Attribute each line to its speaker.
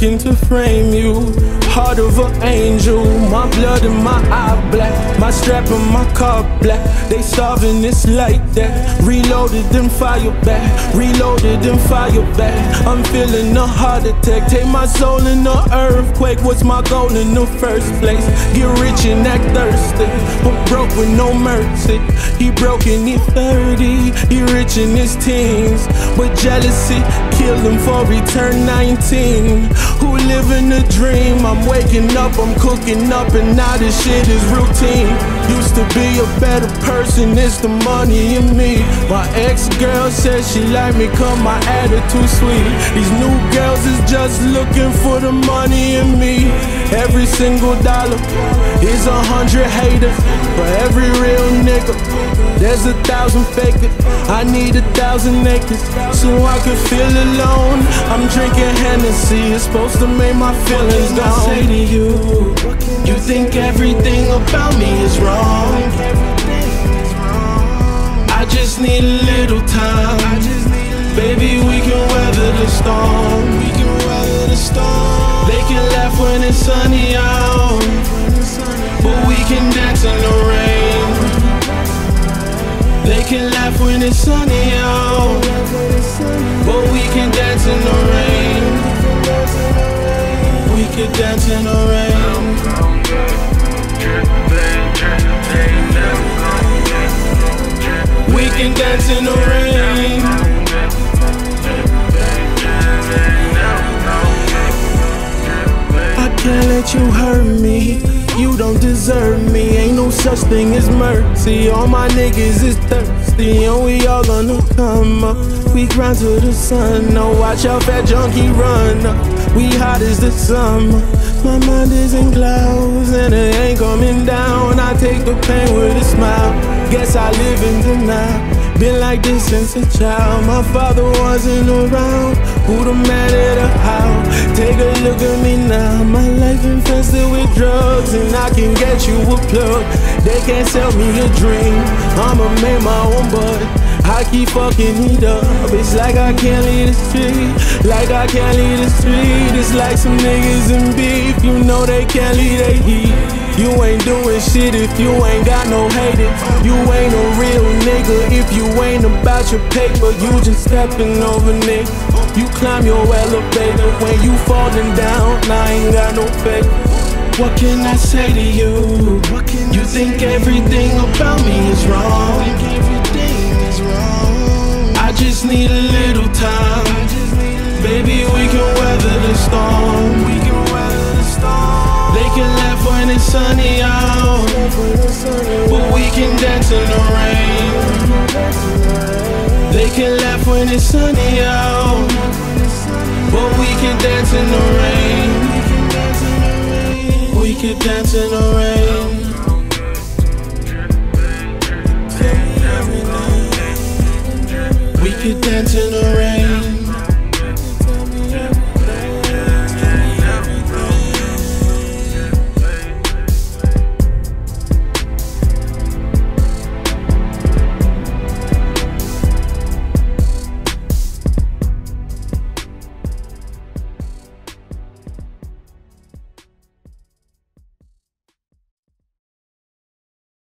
Speaker 1: looking to frame you. Heart of an angel, my blood and my eye black, my strap and my car black. They starving, it's like that. Reloaded and fire back, reloaded and fire back. I'm feeling a heart attack. Take my soul in the earthquake. What's my goal in the first place? Get rich and act thirsty, but broke with no mercy. He broke in he 30, he rich in his teens, but jealousy killed him for he turned 19. Who living a dream? I'm waking up, I'm cooking up, and now this shit is routine. Used to be a better person, it's the money in me. My ex girl said she like me, cause my attitude sweet. These new girls is just looking for the money in me. Every single dollar is a hundred haters. For every real nigga, there's a thousand fakers. I need a thousand acres so I can feel alone. I'm drinking Hennessy, it's supposed to make my feelings gone. I say to you, you think everything about me is wrong. I just need a little time. Baby, we can weather the storm. We can weather the storm. They can laugh when it's sunny out, but we can dance in the rain. They can laugh when it's sunny out, but we can dance in the rain. We could dance in the rain. Such thing as mercy. All my niggas is thirsty, and we all on the come up. We grind to the sun. Now watch out, fat junkie run up. We hot as the summer. My mind is in clouds and it ain't coming down. I take the pain with a smile. Guess I live in denial. Been like this since a child. My father wasn't around. Who the man at the how? Take a look at me now. My life infested with drugs, and I can get you a plug. They can't sell me a dream. I'ma make my own bud. I keep fucking it up. It's like I can't leave the street. Like I can't leave the street. It's like some niggas in beef. You know they can't leave they heat. You ain't doing shit if you ain't got no haters. You ain't a real nigga if you ain't about your paper. You just stepping over niggas. You climb your elevator when you falling down. I ain't got no faith. What can I say to you? You think everything about me is wrong. I just need a little time. Baby, we can weather the storm. We can weather the storm. They can laugh when it's sunny out. But we can dance in the rain. They can laugh when it's sunny out. But we can dance in the rain. We can dance in the